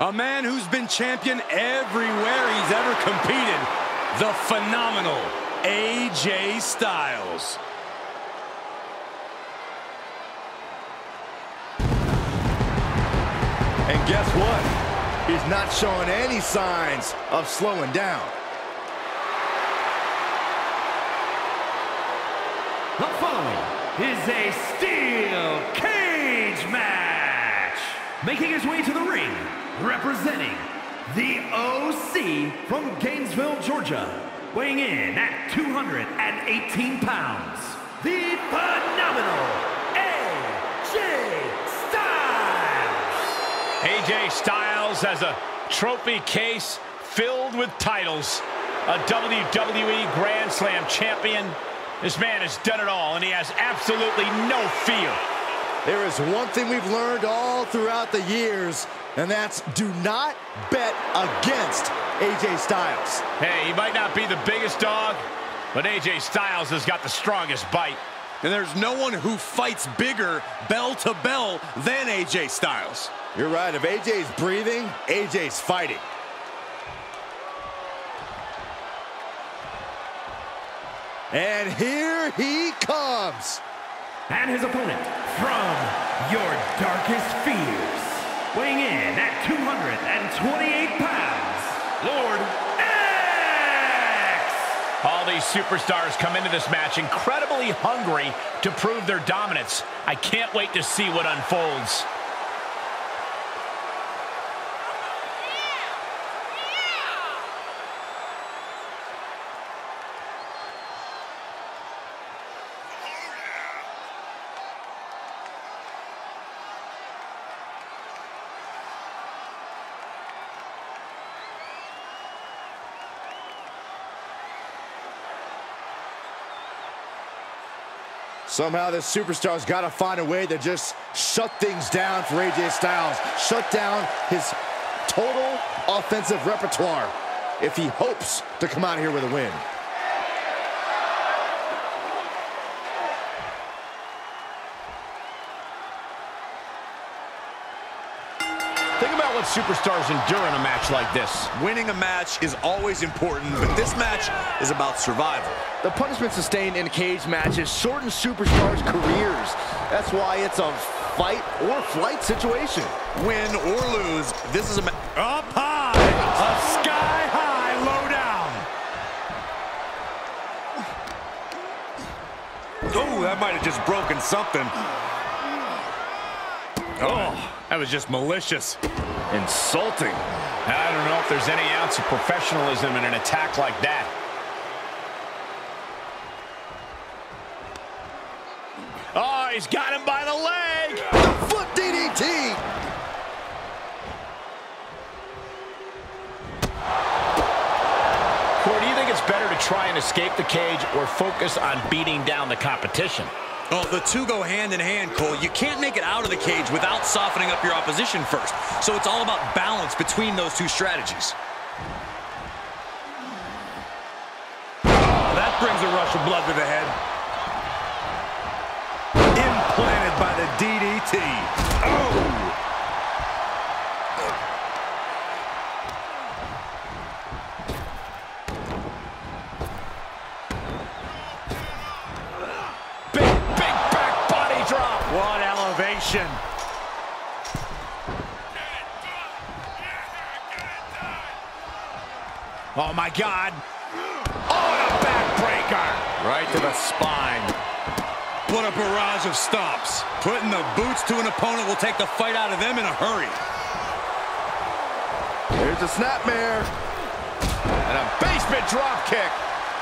A man who's been champion everywhere he's ever competed. The phenomenal AJ Styles. And guess what? He's not showing any signs of slowing down. The following is a steel cage match. Making his way to the ring, representing the OC from Gainesville, Georgia. Weighing in at 218 pounds, the phenomenal AJ Styles. AJ Styles has a trophy case filled with titles. A WWE Grand Slam champion. This man has done it all, and he has absolutely no fear. There is one thing we've learned all throughout the years, and that's do not bet against AJ Styles. Hey, he might not be the biggest dog, but AJ Styles has got the strongest bite. And there's no one who fights bigger bell to bell than AJ Styles. You're right. If AJ's breathing, AJ's fighting. And here he comes. And his opponent from your darkest fears, weighing in at 228 pounds, Lord X! All these superstars come into this match incredibly hungry to prove their dominance. I can't wait to see what unfolds. Somehow this superstar's got to find a way to just shut things down for AJ Styles. Shut down his total offensive repertoire if he hopes to come out here with a win. Think superstars endure in a match like this. Winning a match is always important, but this match is about survival. The punishment sustained in cage matches shorten superstars' careers. That's why it's a fight or flight situation. Win or lose, this is a up high, a sky high low down. Oh, that might have just broken something. Oh, that was just malicious. Insulting. I don't know if there's any ounce of professionalism in an attack like that. Oh, he's got him by the leg. Foot DDT. Corey, do you think it's better to try and escape the cage or focus on beating down the competition? Oh, the two go hand in hand, Cole. You can't make it out of the cage without softening up your opposition first. So it's all about balance between those two strategies. Oh, that brings a rush of blood to the head. Implanted by the DDT. Oh! Oh, my God. Oh, and a backbreaker. Right to the spine. What a barrage of stops. Putting the boots to an opponent will take the fight out of them in a hurry. Here's a snapmare. And a basement drop kick.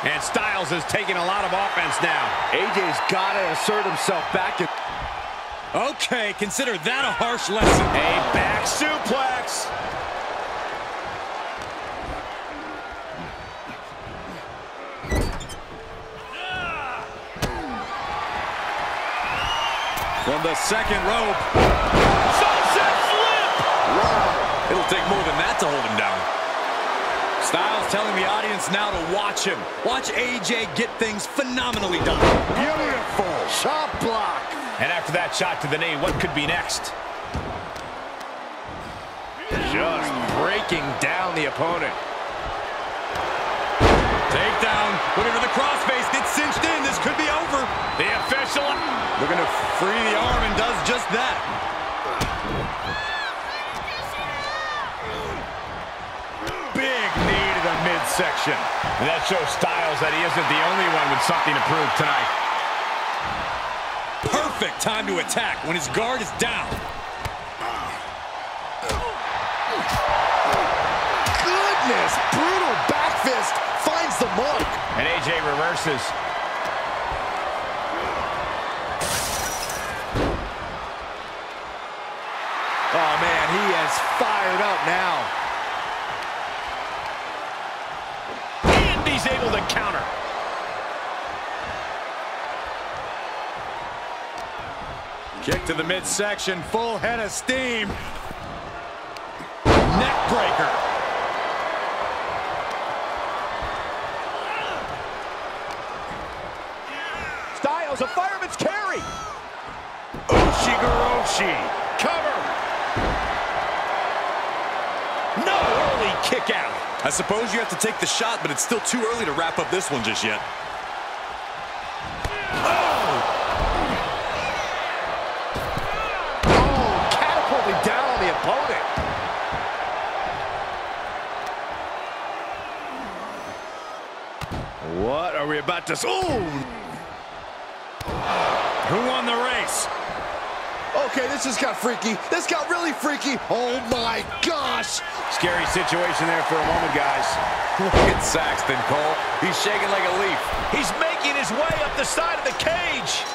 And Styles is taking a lot of offense now. AJ's got to assert himself back in. Okay, consider that a harsh lesson. A back suplex. The second rope. Sunset flip. Wow. It'll take more than that to hold him down. Styles telling the audience now to watch him. Watch AJ get things phenomenally done. Beautiful. Chop block. And after that shot to the knee, what could be next? Just locking down the opponent. Takedown. Looking for the crossface. Gets cinched in. This could be over. The official. Looking to free the arm and does just that. Big knee to the midsection. And that shows Styles that he isn't the only one with something to prove tonight. Perfect time to attack when his guard is down. Goodness, brutal back fist finds the mark. And AJ reverses. Is fired up now. And he's able to counter. Kick to the midsection. Full head of steam. Neck breaker. Styles, a fireman's carry. Ushigoroshi. Cover. Kick out. I suppose you have to take the shot, but it's still too early to wrap up this one just yet. Oh, catapulting down on the opponent. What are we about to... Ooh! Who won the race? Okay, this just got freaky. This got really freaky. Oh my gosh. Scary situation there for a moment, guys. Look at Saxton, Cole. He's shaking like a leaf. He's making his way up the side of the cage.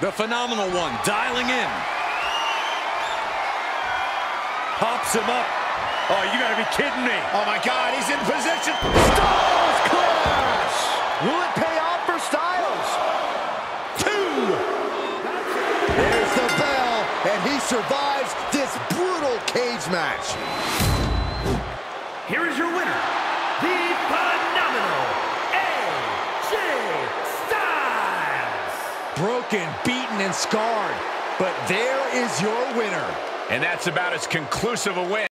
The phenomenal one dialing in. Pops him up. Oh, you gotta be kidding me. Oh my God, he's in position. Here is your winner, the phenomenal AJ Styles. Broken, beaten, and scarred. But there is your winner. And that's about as conclusive a win.